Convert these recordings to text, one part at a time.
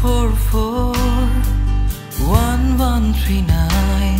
four four one one three nine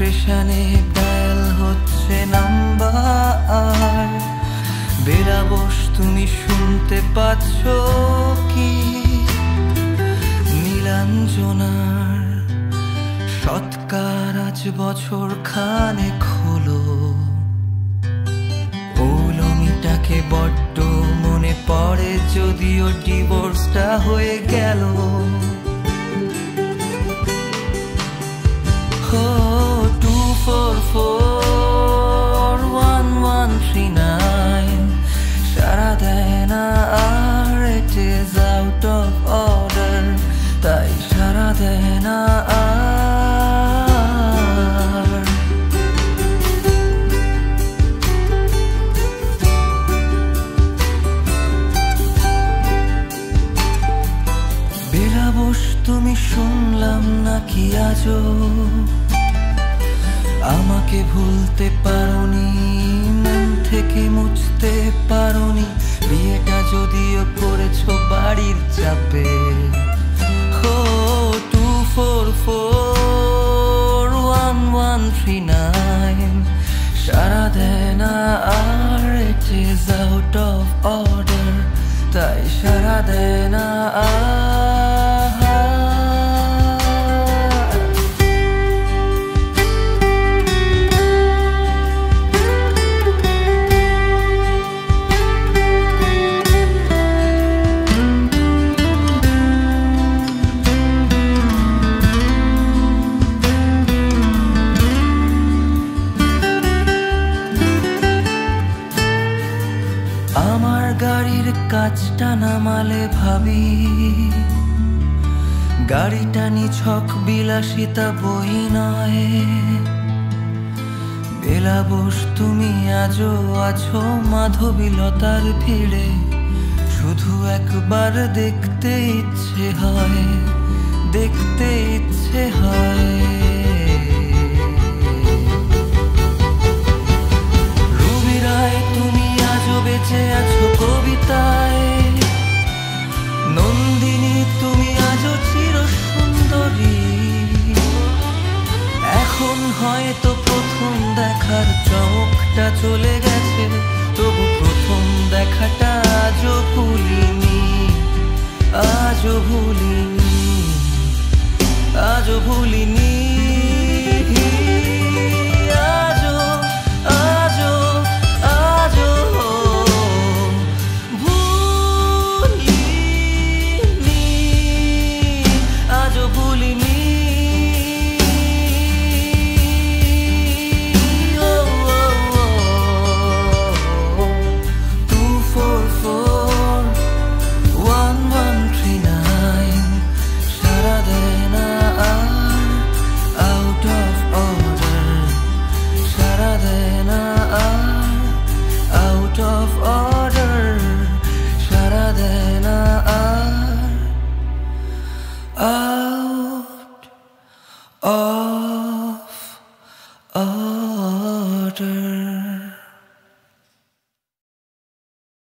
ফ্রাস্ট্রেশনে dial হচ্ছে number. বেরাবস তুমি শুনতে পাচ্ছ কি? নীলাঞ্জনার সৎকার আজ বছর খানে হলো। ওলমিটাকে বড্ড মনে পড়ে, যদিও ডিভোর্সটা হয়ে গেল। বেলাবোস তুমি শুনলাম নাকি আজও? আমাকে ভুলতে পারোনি, মন থেকে মুছতে পারোনি। বিয়েটা যদিও করেছ বাড়ির চাপে। হো two four four one one three nine সারা দেয় না আর it is out of order তাই সারা দেয় না আর গাড়ির কাজটা নামালে ভাবি। গাড়িটা নিছক বিলাসিতা বই নয়। বেলাবোস তুমি আজও আছো মাধবীলতার ভিড়ে। শুধু একবার দেখতে ইচ্ছে হয়, দেখতে ইচ্ছে হয়। চমকটা চলে গেছে তবু প্রথম দেখাটা আউট অফ অর্ডার